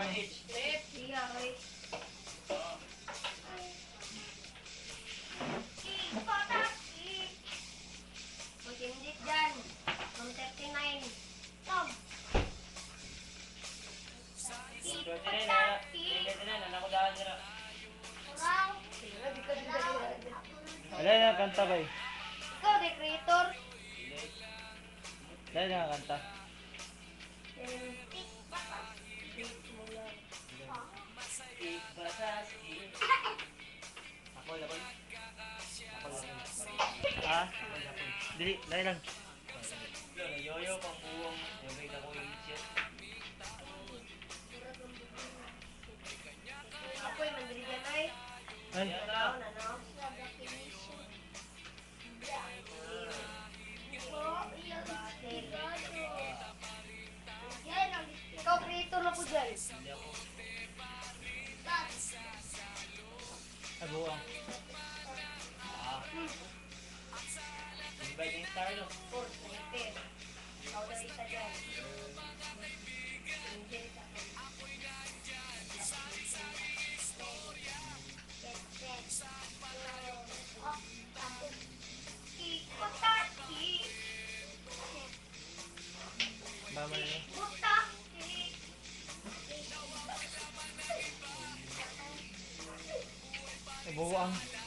na. Okay. Pagkindit dyan. From 39. Tom. Na na. Na na. Na. Wala na kanta ba eh? Ikaw, the creator. Wala na kanta. Ha? Dili, dali lang. Yo, yoyo pang buwang. Yabay na ko yung shit. Apoy, mandirigan ay. Ay, Yan Ikaw na. na, no? Ikaw, creator na po dyan. Hindi ako. Oh, sniper. Ikaw na isa dyan. Angel ka. Bama na yun. Ikotaki.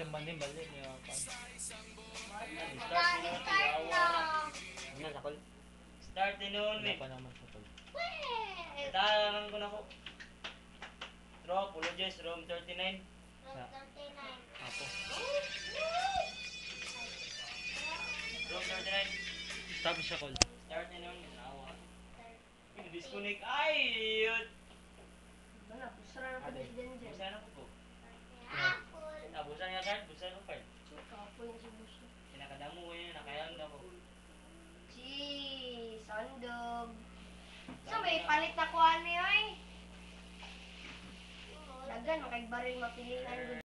Chamban din balik niya. Start din noon. Nga lakol. Start din noon. Wala pa naman sa tol. Talangan ko na ko. Draw, apologize, room 39. Apo. Room 39. Stop siya call. Start din noon. Nawa. Disconnect. Ay. Wala, busra na po dyan dyan. Busan ako po. Palit na kuha niyo ay. Dagan, makagbaril mapilitan.